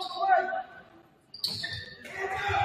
やったー!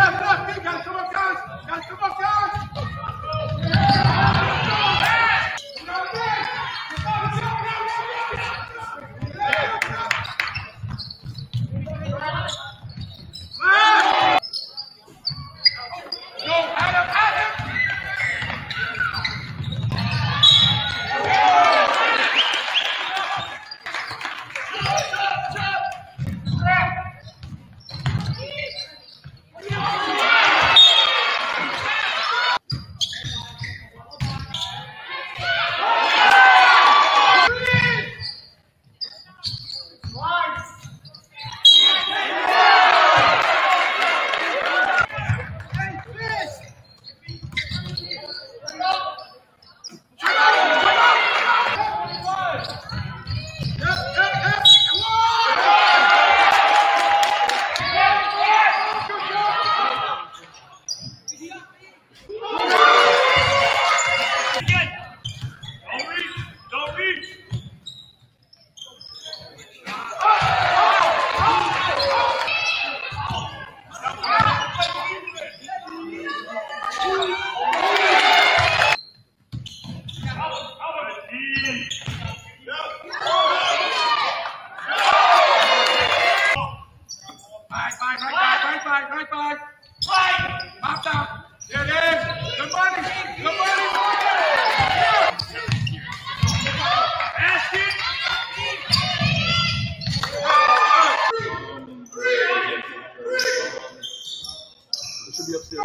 Gato, gato, gato, gato, gato, gato, keep it there.